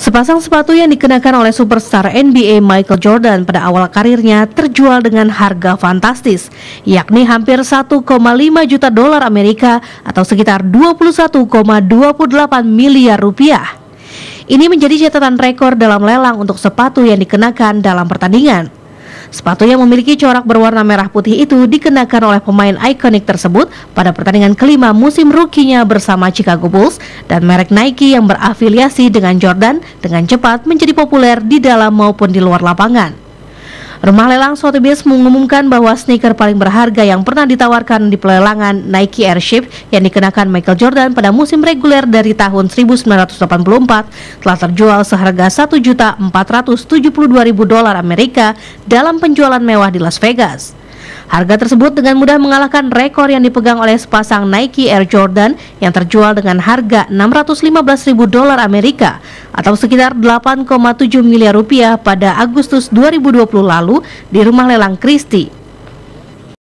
Sepasang sepatu yang dikenakan oleh superstar NBA Michael Jordan pada awal karirnya terjual dengan harga fantastis, yakni hampir 1,5 juta dolar Amerika atau sekitar 21,28 miliar rupiah. Ini menjadi catatan rekor dalam lelang untuk sepatu yang dikenakan dalam pertandingan. Sepatu yang memiliki corak berwarna merah putih itu dikenakan oleh pemain ikonik tersebut pada pertandingan kelima musim rukinya bersama Chicago Bulls dan merek Nike yang berafiliasi dengan Jordan dengan cepat menjadi populer di dalam maupun di luar lapangan. Rumah lelang Sotheby's mengumumkan bahwa sneaker paling berharga yang pernah ditawarkan di pelelangan Nike Airship yang dikenakan Michael Jordan pada musim reguler dari tahun 1984 telah terjual seharga 1.472.000 dolar Amerika dalam penjualan mewah di Las Vegas. Harga tersebut dengan mudah mengalahkan rekor yang dipegang oleh sepasang Nike Air Jordan yang terjual dengan harga 615.000 dolar Amerika atau sekitar 8,7 miliar rupiah pada Agustus 2020 lalu di rumah lelang Christie.